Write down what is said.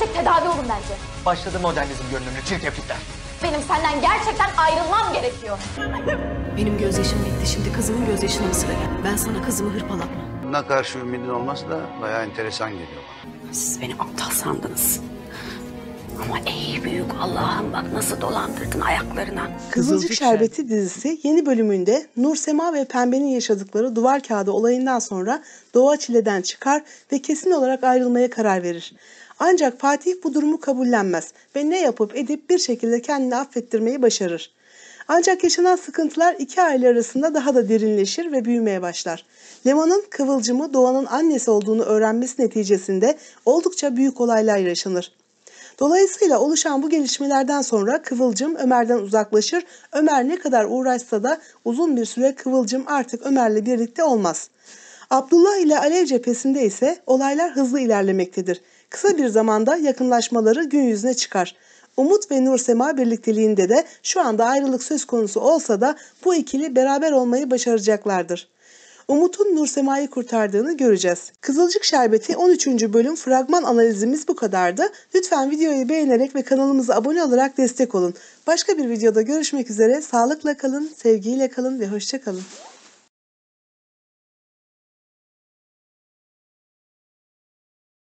Gidip tedavi olun bence. Başladı modernizm görünümlü çiğ tebrikler. Benim senden gerçekten ayrılmam gerekiyor. Benim gözyaşım bitti. Şimdi kızımın gözyaşına mı sıra geldi? Ben sana kızımı hırpalatmam. Buna karşı ümidin olması da bayağı enteresan geliyor bana. Siz beni aptal sandınız. Ama ey büyük Allah'ım bak nasıl dolandırdın ayaklarına. Kızılcık Şerbeti dizisi yeni bölümünde Nur Sema ve Pembe'nin yaşadıkları duvar kağıdı olayından sonra Doğa çileden çıkar ve kesin olarak ayrılmaya karar verir. Ancak Fatih bu durumu kabullenmez ve ne yapıp edip bir şekilde kendini affettirmeyi başarır. Ancak yaşanan sıkıntılar iki aile arasında daha da derinleşir ve büyümeye başlar. Leman'ın Kıvılcım'ı Doğan'ın annesi olduğunu öğrenmesi neticesinde oldukça büyük olaylar yaşanır. Dolayısıyla oluşan bu gelişmelerden sonra Kıvılcım Ömer'den uzaklaşır. Ömer ne kadar uğraşsa da uzun bir süre Kıvılcım artık Ömer'le birlikte olmaz. Abdullah ile Alev cephesinde ise olaylar hızlı ilerlemektedir. Kısa bir zamanda yakınlaşmaları gün yüzüne çıkar. Umut ve Nursema birlikteliğinde de şu anda ayrılık söz konusu olsa da bu ikili beraber olmayı başaracaklardır. Umut'un Nursema'yı kurtardığını göreceğiz. Kızılcık Şerbeti 13. bölüm fragman analizimiz bu kadardı. Lütfen videoyu beğenerek ve kanalımıza abone olarak destek olun. Başka bir videoda görüşmek üzere. Sağlıkla kalın, sevgiyle kalın ve hoşça kalın.